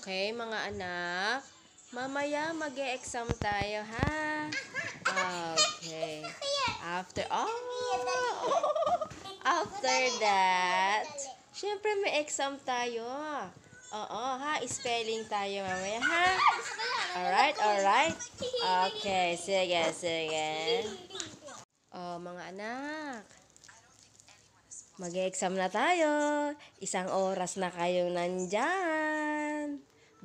Okay, mga anak. Mamaya mag exam tayo, ha? Okay. After, oh, after that, syempre may exam tayo. Oo, ha? Spelling tayo mamaya, ha? Alright, alright. Okay, sige, sige. Oh, mga anak. Mag-exam na tayo. Isang oras na kayong nandyan.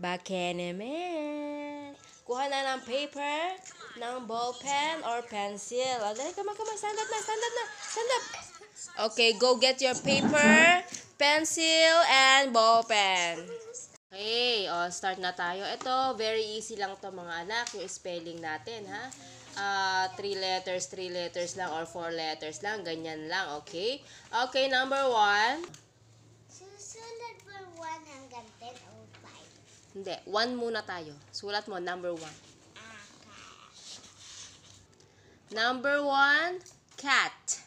Bakenemen. Kuha na ng paper, ng ballpen, or pencil. O, dali, come on, come on. Stand up na, stand up na. Stand up. Okay, go get your paper, pencil, and ballpen. Okay, o, start na tayo. Ito, very easy lang to mga anak, yung spelling natin, ha? Ah, three letters, three letters lang, or four letters lang, ganyan lang, okay? Okay, number one. Hindi, one muna tayo. Sulat mo, number one. Number one, cat.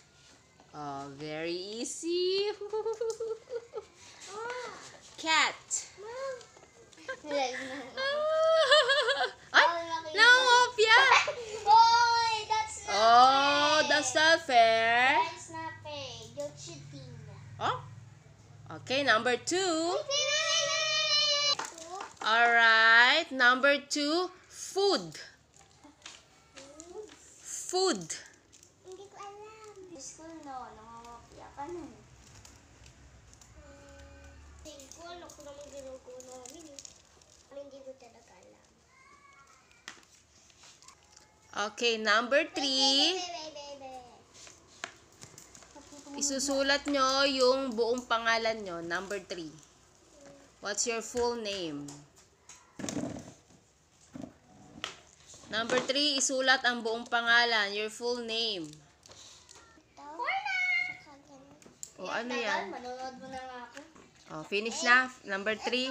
Oh, very easy. cat. Ay, nangopya. Boy, that's not Oh, fair. that's not fair. That's not fair. You're cheating. Oh, okay, number. Two. Alright, number two, food. Food. Hindi ko alam. School no, nangangopia ka nun. Hindi ko alam kung naman ginagawa namin. eh. Hindi ko talaga alam. Okay, number three. Isusulat nyo yung buong pangalan nyo, number 3. What's your full name? Number 3, isulat ang buong pangalan, your full name. O ano yan? Manonood mo na nga ako. O, finish na. Number 3.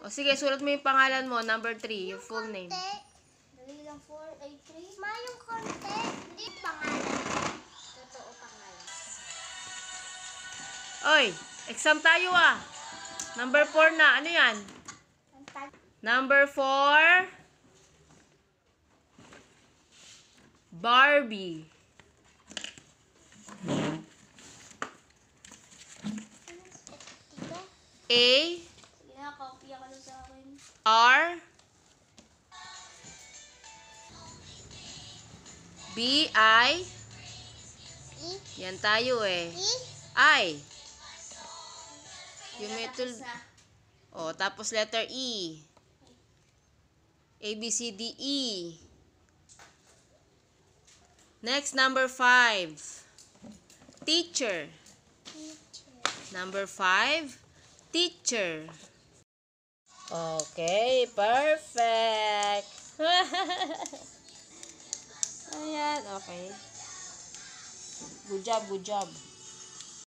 O sige, sulat mo yung pangalan mo, number 3, your full name. Dali lang 4, ay 3. Ma, yung konti. Hindi pangalan. Totoo pangalan. Oy, exam tayo ah. Number 4 na. Ano yan? Number 4. Barbie. A. R B I? Yan tayo eh. I. Yung may tul-. Oh, tapos letter E. A B C D E. Next number 5. Teacher. Number 5, teacher. Okay, perfect. Ayan, okay. Good job, good job.